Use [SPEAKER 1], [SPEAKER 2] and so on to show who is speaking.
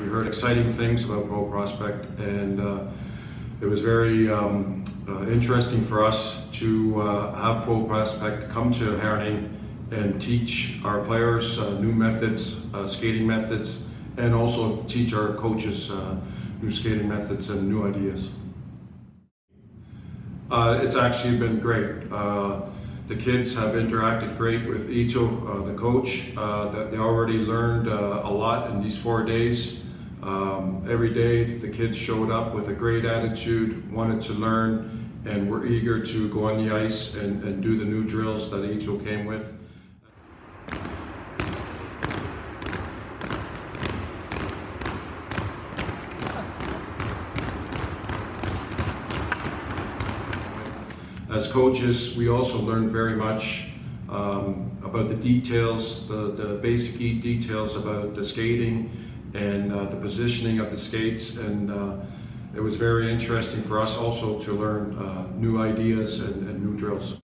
[SPEAKER 1] we heard exciting things about Pro Prospect, and uh, it was very um, uh, interesting for us to uh, have Pro Prospect come to Herning and teach our players uh, new methods, uh, skating methods, and also teach our coaches uh, new skating methods and new ideas. It's actually been great. The kids have interacted great with Ito, uh, the coach. Uh, that they already learned uh, a lot in these four days. Um, every day, the kids showed up with a great attitude, wanted to learn, and were eager to go on the ice and, and do the new drills that Ito came with. As coaches, we also learn very much um, about the details, the, the basic details about the skating and uh, the positioning of the skates. And uh, it was very interesting for us also to learn uh, new ideas and, and new drills.